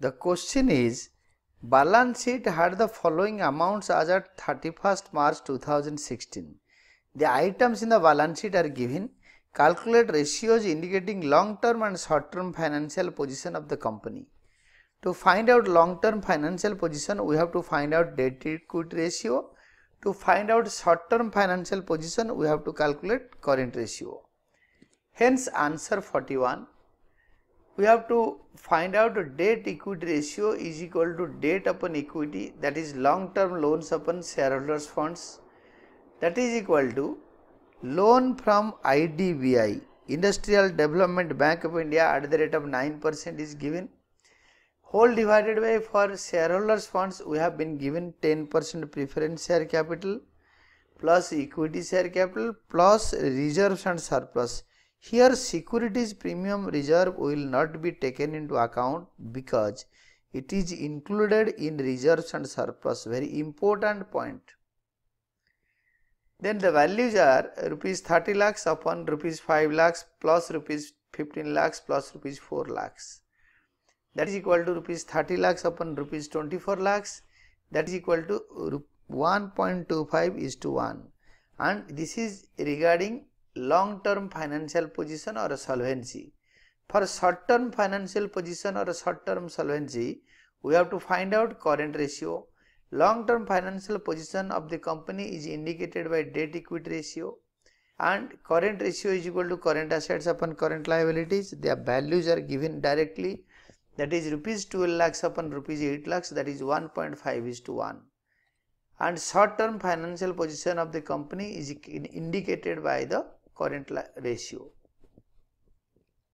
The question is balance sheet had the following amounts as at 31st March 2016. The items in the balance sheet are given. Calculate ratios indicating long term and short term financial position of the company. To find out long term financial position, we have to find out debt equity ratio. To find out short term financial position, we have to calculate current ratio. Hence, answer 41 we have to find out debt equity ratio is equal to debt upon equity that is long term loans upon shareholders funds. That is equal to loan from IDBI Industrial Development Bank of India at the rate of 9 percent is given. Whole divided by for shareholders funds we have been given 10 percent preference share capital plus equity share capital plus reserves and surplus here securities premium reserve will not be taken into account because it is included in reserves and surplus very important point. Then the values are rupees 30 lakhs upon rupees 5 lakhs plus rupees 15 lakhs plus rupees 4 lakhs. That is equal to rupees 30 lakhs upon rupees 24 lakhs that is equal to 1.25 is to 1 and this is regarding long term financial position or solvency. For short term financial position or short term solvency, we have to find out current ratio. Long term financial position of the company is indicated by debt equity ratio and current ratio is equal to current assets upon current liabilities. Their values are given directly that is rupees 12 lakhs upon rupees 8 lakhs that is 1.5 is to 1 and short term financial position of the company is indicated by the current ratio.